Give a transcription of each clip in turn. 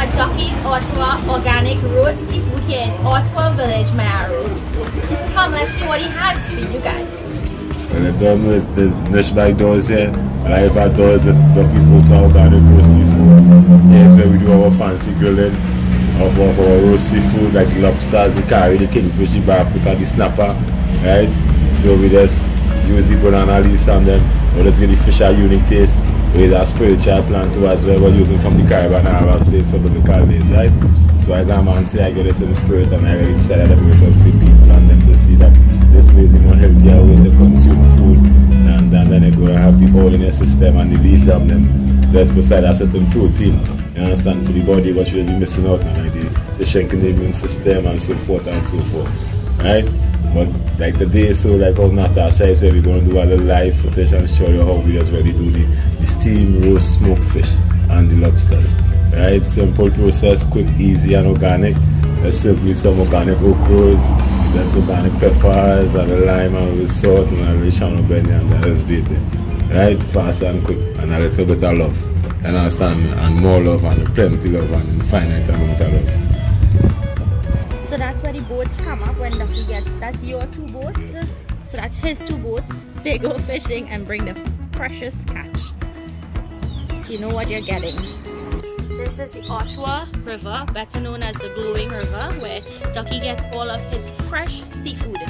at Ducky's Ortoire Organic Roast Seafood here in Ortoire Village, Mayaro. Come, let's see what he has for you guys. And the problem is the Nishbag doors here, and I have doors with Ducky's Ortoire Organic Roast Seafood. Yes, where we do our fancy grilling of, of our roast seafood, like lobsters, the carry, the kingfish, the barracuda, the snapper, right? So we just use the banana leaves on them, or let's get the fish a unique taste. With a spiritual plant too as well. We're using from the Caribbean Arab place for biblical days, right? So as a man say I get this in the spirit and I really decided that we will feed people and them to see that this way is a more healthier way to consume food and, and then they're going to have the oil in your system and the leaf from them. That's beside a certain protein, you understand, for the body what you'll be missing out on, like the, the strengthening the immune system and so forth and so forth. Right? But like today, so like how Natasha I said, we're going to do a little live footage and show you how we just really do the, the steam roast smoked fish and the lobsters. Right? Simple process, quick, easy and organic. There's simply some organic okras, there's organic peppers and the lime and with salt and a little shadon beni and that's it. Right? Fast and quick and a little bit of love. And understand and more love and plenty love and infinite amount of love. Boats come up when Ducky gets, that's your two boats. So that's his two boats. They go fishing and bring the precious catch. So you know what you're getting. This is the Ortoire River, better known as the Glowing River, where Ducky gets all of his fresh seafood.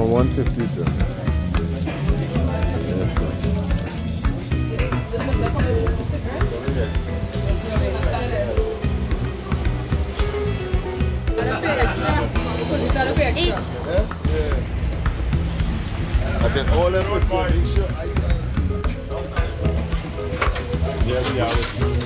For 150 sir. Yes, sir. Eight. I get all them with me. Yeah, we are.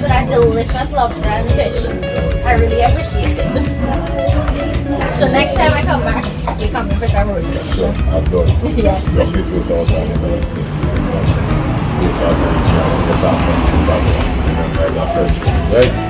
For that delicious lobster and fish. I really appreciate it. So next time I come back, you come with a roast fish. So, outdoors. Yeah. Duckies without any more seafood. Without any more. Just after. Without any more. Right?